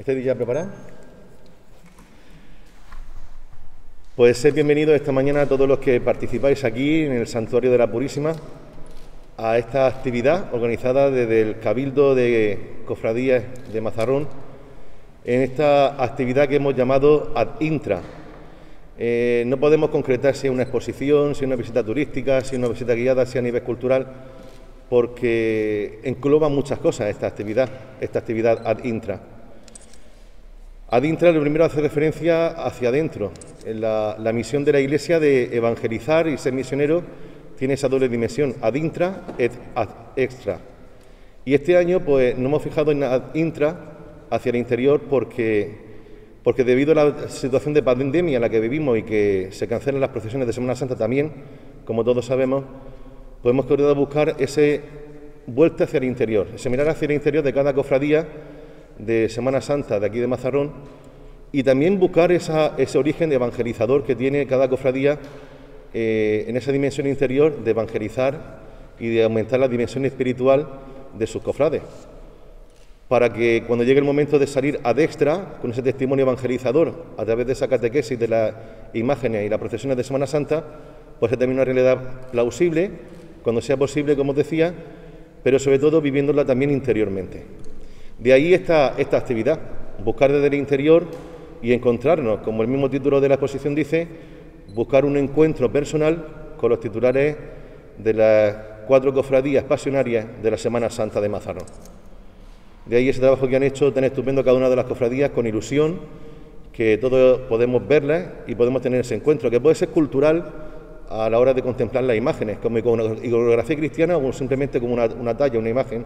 ¿Estáis ya preparados? Pues ser bienvenidos esta mañana a todos los que participáis aquí en el Santuario de la Purísima a esta actividad organizada desde el Cabildo de Cofradías de Mazarrón en esta actividad que hemos llamado Ad Intra. Eh, no podemos concretar si es una exposición, si es una visita turística, si es una visita guiada, si a nivel cultural, porque engloba muchas cosas esta actividad, esta actividad Ad Intra. Ad Intra lo primero hace referencia hacia adentro, en la, misión de la Iglesia de evangelizar y ser misionero tiene esa doble dimensión, ad intra et ad extra. Y este año pues nos hemos fijado en ad intra hacia el interior porque, porque debido a la situación de pandemia en la que vivimos y que se cancelan las procesiones de Semana Santa también, como todos sabemos, pues hemos querido buscar ese vuelta hacia el interior, ese mirar hacia el interior de cada cofradía de Semana Santa de aquí de Mazarrón y también buscar ese origen evangelizador que tiene cada cofradía eh, en esa dimensión interior de evangelizar y de aumentar la dimensión espiritual de sus cofrades, para que cuando llegue el momento de salir a destra, con ese testimonio evangelizador, a través de esa catequesis de las imágenes y las procesiones de Semana Santa, pues se termine una realidad plausible, cuando sea posible, como os decía, pero sobre todo viviéndola también interiormente. De ahí esta, esta actividad, buscar desde el interior y encontrarnos, como el mismo título de la exposición dice, buscar un encuentro personal con los titulares de las cuatro cofradías pasionarias de la Semana Santa de Mazarrón. De ahí ese trabajo que han hecho tan estupendo cada una de las cofradías con ilusión, que todos podemos verlas y podemos tener ese encuentro, que puede ser cultural a la hora de contemplar las imágenes, como iconografía cristiana o simplemente como una, una talla, una imagen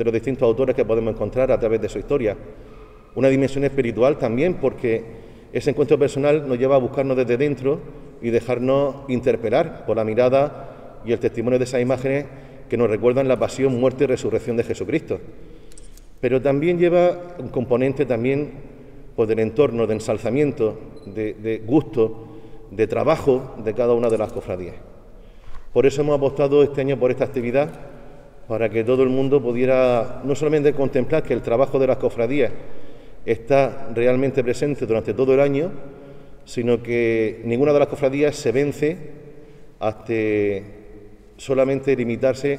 de los distintos autores que podemos encontrar a través de su historia. Una dimensión espiritual también, porque ese encuentro personal nos lleva a buscarnos desde dentro y dejarnos interpelar por la mirada y el testimonio de esas imágenes que nos recuerdan la pasión, muerte y resurrección de Jesucristo. Pero también lleva un componente también pues, del entorno, de ensalzamiento, de, de gusto, de trabajo de cada una de las cofradías. Por eso hemos apostado este año por esta actividad, para que todo el mundo pudiera no solamente contemplar que el trabajo de las cofradías está realmente presente durante todo el año, sino que ninguna de las cofradías se vence hasta solamente limitarse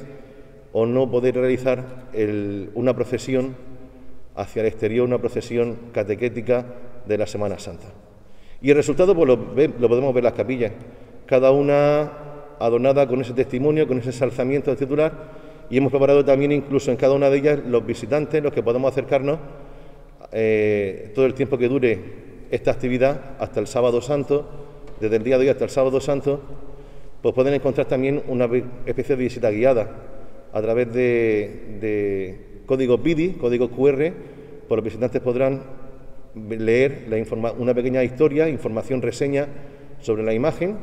o no poder realizar una procesión hacia el exterior, una procesión catequética de la Semana Santa. Y el resultado pues, lo, lo, podemos ver en las capillas, cada una adornada con ese testimonio, con ese salzamiento del titular, y hemos preparado también incluso en cada una de ellas los visitantes, los que podemos acercarnos eh, todo el tiempo que dure esta actividad, hasta el sábado santo, desde el día de hoy hasta el sábado santo, pues pueden encontrar también una especie de visita guiada a través de, códigos BIDI, códigos QR, pues los visitantes podrán leer una pequeña historia, información, reseña sobre la imagen.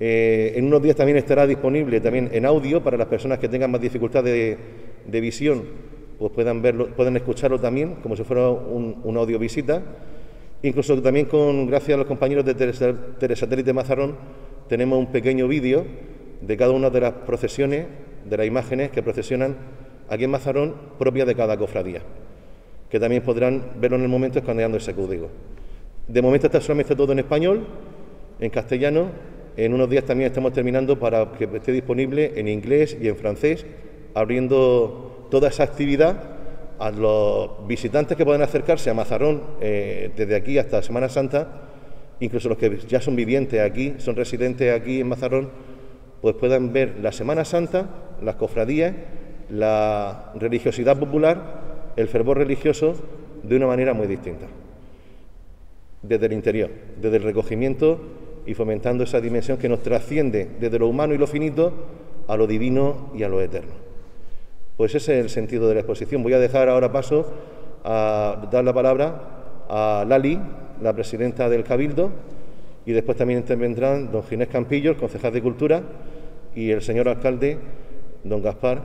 Eh, en unos días también estará disponible también en audio para las personas que tengan más dificultad de, visión pues puedan pueden escucharlo también como si fuera un, un audio visita. Incluso también con, gracias a los compañeros de Telesatélite Mazarrón, tenemos un pequeño vídeo de cada una de las procesiones, de las imágenes que procesionan aquí en Mazarrón, propia de cada cofradía, que también podrán verlo en el momento escaneando ese código. De momento está solamente todo en español, en castellano. En unos días también estamos terminando para que esté disponible en inglés y en francés, abriendo toda esa actividad a los visitantes que pueden acercarse a Mazarrón eh, desde aquí hasta Semana Santa, incluso los que ya son vivientes aquí, son residentes aquí en Mazarrón, pues puedan ver la Semana Santa, las cofradías, la religiosidad popular, el fervor religioso de una manera muy distinta, desde el interior, desde el recogimiento y fomentando esa dimensión que nos trasciende desde lo humano y lo finito a lo divino y a lo eterno. Pues ese es el sentido de la exposición. Voy a dejar ahora paso a dar la palabra a Lali, la presidenta del Cabildo, y después también intervendrán don Ginés Campillo, el concejal de Cultura, y el señor alcalde, don Gaspar,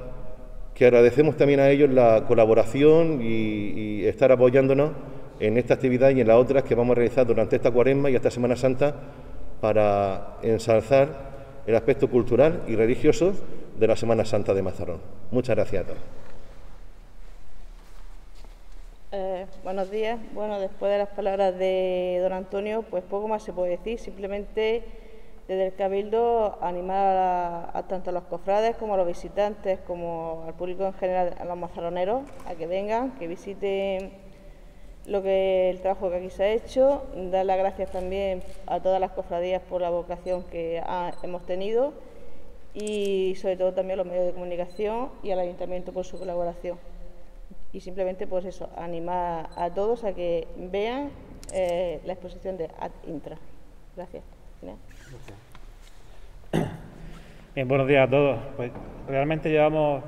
que agradecemos también a ellos la colaboración y, y estar apoyándonos en esta actividad y en las otras que vamos a realizar durante esta cuaresma y esta Semana Santa para ensalzar el aspecto cultural y religioso de la Semana Santa de Mazarrón. Muchas gracias a todos. Eh, buenos días. Bueno, después de las palabras de don Antonio, pues poco más se puede decir. Simplemente desde el Cabildo animar a, tanto a los cofrades como a los visitantes, como al público en general, a los mazaroneros, a que vengan, que visiten lo que el trabajo que aquí se ha hecho, dar las gracias también a todas las cofradías por la vocación que hemos tenido y sobre todo también a los medios de comunicación y al ayuntamiento por su colaboración. Y simplemente pues eso, animar a todos a que vean eh, la exposición de Ad Intra. Gracias. Bien, buenos días a todos. Pues realmente llevamos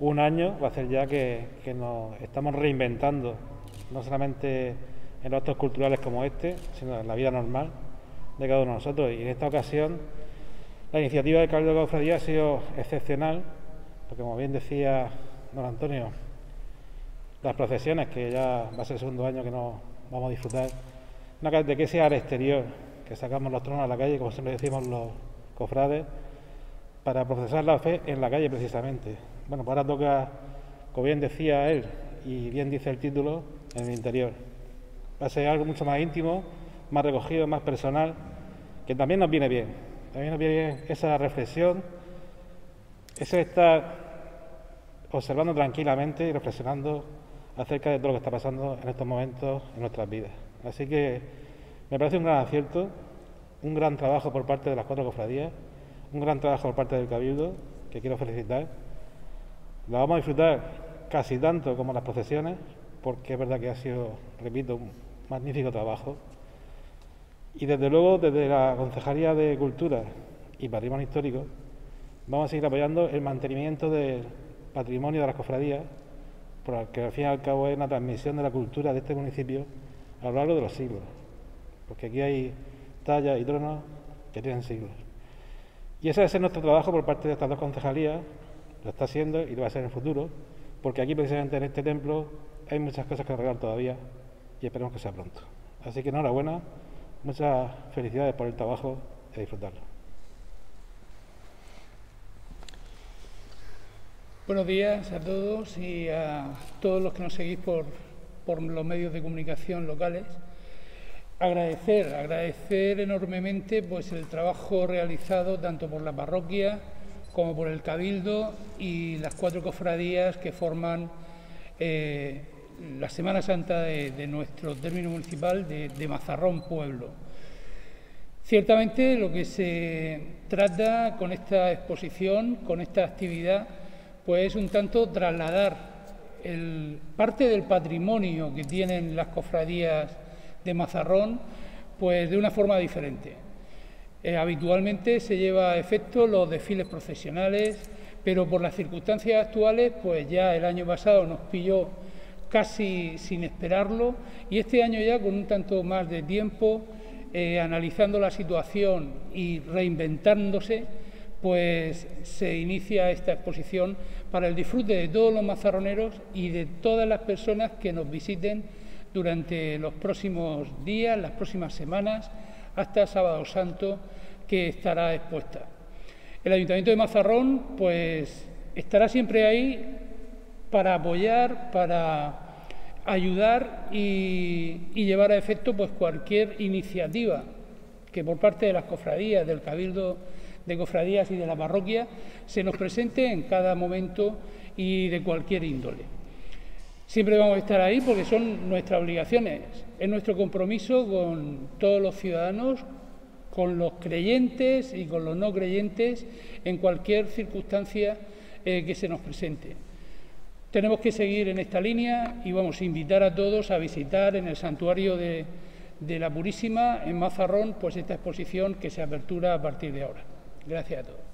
un año, va a ser ya que, nos estamos reinventando, no solamente en los actos culturales como este, sino en la vida normal de cada uno de nosotros. Y en esta ocasión la iniciativa de Cabildo de Cofradía ha sido excepcional, porque como bien decía don Antonio, las procesiones, que ya va a ser el segundo año que nos vamos a disfrutar, de que sea al exterior, que sacamos los tronos a la calle, como siempre decimos los cofrades, para procesar la fe en la calle precisamente. Bueno, pues ahora toca, como bien decía él, y bien dice el título, en el interior. Va a ser algo mucho más íntimo, más recogido, más personal, que también nos viene bien. También nos viene bien esa reflexión, ese estar observando tranquilamente y reflexionando acerca de todo lo que está pasando en estos momentos en nuestras vidas. Así que me parece un gran acierto, un gran trabajo por parte de las cuatro cofradías, un gran trabajo por parte del Cabildo, que quiero felicitar. La vamos a disfrutar casi tanto como las procesiones, porque es verdad que ha sido, repito, un magnífico trabajo. Y desde luego, desde la Concejalía de Cultura y Patrimonio Histórico, vamos a seguir apoyando el mantenimiento del patrimonio de las cofradías, porque al fin y al cabo es una transmisión de la cultura de este municipio a lo largo de los siglos porque aquí hay tallas y tronos que tienen siglos. Y ese va ser nuestro trabajo por parte de estas dos concejalías, lo está haciendo y lo va a ser en el futuro, porque aquí precisamente en este templo hay muchas cosas que arreglar todavía y esperemos que sea pronto. Así que enhorabuena, muchas felicidades por el trabajo y a disfrutarlo. Buenos días a todos y a todos los que nos seguís por, por los medios de comunicación locales. Agradecer, agradecer enormemente pues, el trabajo realizado tanto por la parroquia como por el Cabildo y las cuatro cofradías que forman eh, la Semana Santa de, nuestro término municipal de, Mazarrón Pueblo. Ciertamente lo que se trata con esta exposición, con esta actividad, pues es un tanto trasladar parte del patrimonio que tienen las cofradías de Mazarrón, pues de una forma diferente. Eh, habitualmente se lleva a efecto los desfiles procesionales, pero por las circunstancias actuales, pues ya el año pasado nos pilló casi sin esperarlo y este año ya con un tanto más de tiempo, eh, analizando la situación y reinventándose, pues se inicia esta exposición para el disfrute de todos los mazarroneros y de todas las personas que nos visiten durante los próximos días, las próximas semanas, hasta Sábado Santo, que estará expuesta. El Ayuntamiento de Mazarrón, pues, estará siempre ahí para apoyar, para ayudar y, llevar a efecto pues, cualquier iniciativa que por parte de las cofradías, del Cabildo de Cofradías y de la parroquia se nos presente en cada momento y de cualquier índole. Siempre vamos a estar ahí porque son nuestras obligaciones, es nuestro compromiso con todos los ciudadanos, con los creyentes y con los no creyentes en cualquier circunstancia eh, que se nos presente. Tenemos que seguir en esta línea y vamos a invitar a todos a visitar en el santuario de, la Purísima, en Mazarrón, pues esta exposición que se apertura a partir de ahora. Gracias a todos.